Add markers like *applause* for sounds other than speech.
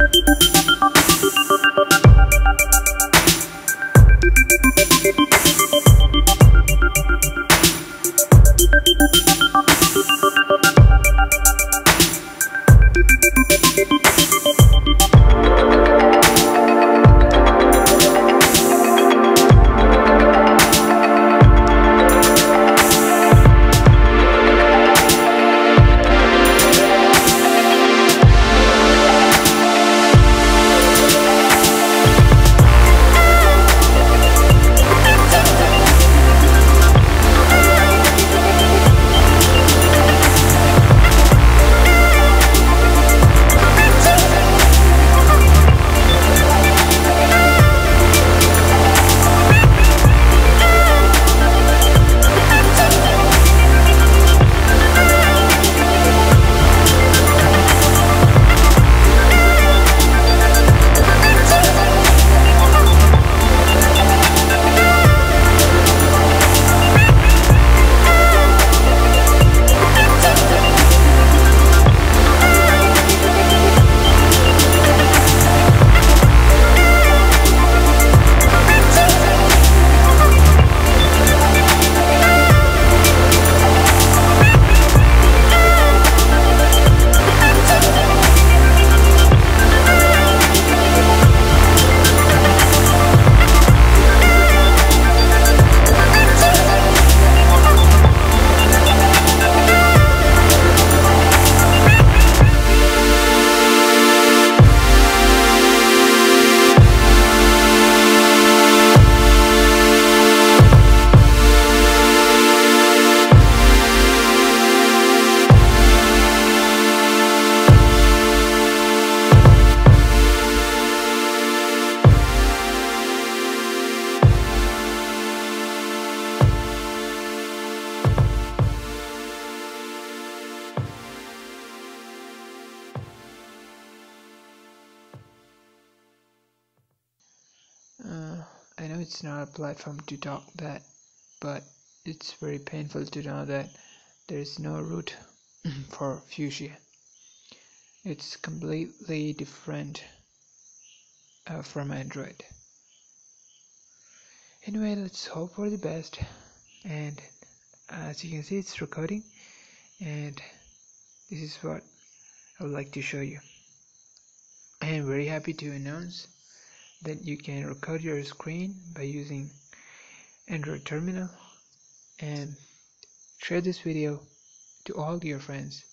Thank it's not a platform to talk that, but it's very painful to know that there is no root *clears throat* for fuchsia. It's completely different uh, from Android. Anyway, let's hope for the best. And as you can see, it's recording, and this is what I would like to show you. I am very happy to announce that you can record your screen by using Android Terminal and share this video to all your friends